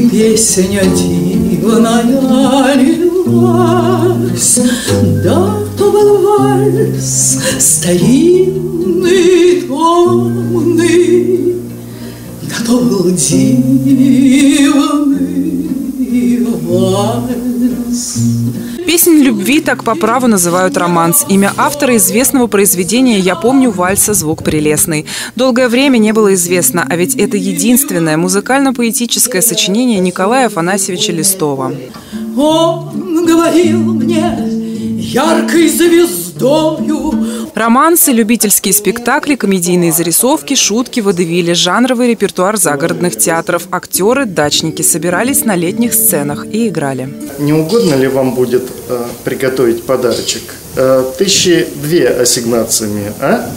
Песня дивная лилась, Да, то был вальс старинный, томный, Да то был вальс. Песнь любви так по праву называют романс. Имя автора известного произведения «Я помню вальса. Звук прелестный». Долгое время не было известно, а ведь это единственное музыкально-поэтическое сочинение Николая Афанасьевича Листова. Он говорил мне яркой звездою Романсы, любительские спектакли, комедийные зарисовки, шутки, водевили, жанровый репертуар загородных театров. Актеры, дачники собирались на летних сценах и играли. Не угодно ли вам будет э, приготовить подарочек? Э, тысячи две ассигнациями, а?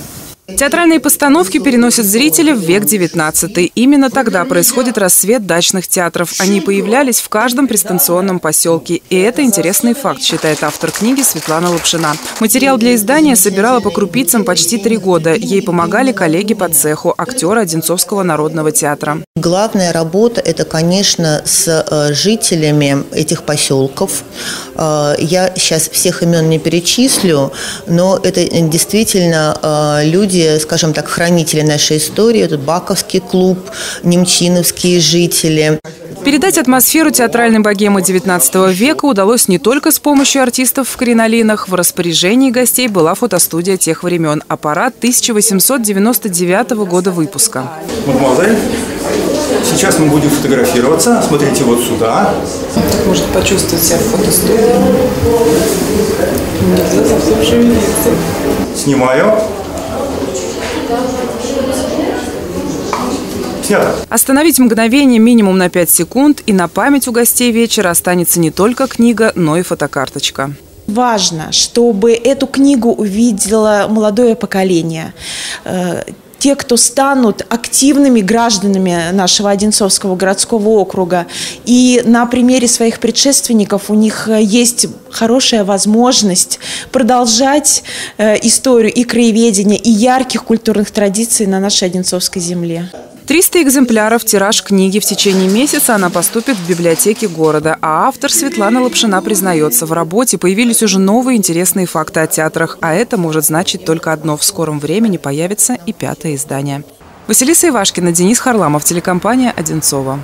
Театральные постановки переносят зрителя в век XIX. Именно тогда происходит рассвет дачных театров. Они появлялись в каждом пристанционном поселке. И это интересный факт, считает автор книги Светлана Лапшина. Материал для издания собирала по крупицам почти три года. Ей помогали коллеги по цеху, актеры Одинцовского народного театра. Главная работа – это, конечно, с э, жителями этих поселков. Э, я сейчас всех имен не перечислю, но это действительно э, люди, люди, скажем так, хранители нашей истории. Это Баковский клуб, немчиновские жители. Передать атмосферу театральной богемы XIX века удалось не только с помощью артистов в кринолинах. В распоряжении гостей была фотостудия тех времен. Аппарат 1899 года выпуска. Мадемуазель, сейчас мы будем фотографироваться. Смотрите вот сюда. Так может почувствовать себя в фотостудии. Снимаю. Снято. Остановить мгновение минимум на 5 секунд, и на память у гостей вечера останется не только книга, но и фотокарточка. Важно, чтобы эту книгу увидело молодое поколение э, те, кто станут активными гражданами нашего Одинцовского городского округа. И на примере своих предшественников у них э, есть хорошая возможность продолжать э, историю и краеведения, и ярких культурных традиций на нашей Одинцовской земле. 300 экземпляров тираж книги в течение месяца она поступит в библиотеки города. А автор Светлана Лапшина признается, в работе появились уже новые интересные факты о театрах. А это может значить только одно – в скором времени появится и пятое издание. Василиса Ивашкина, Денис Харламов, телекомпания «Одинцова».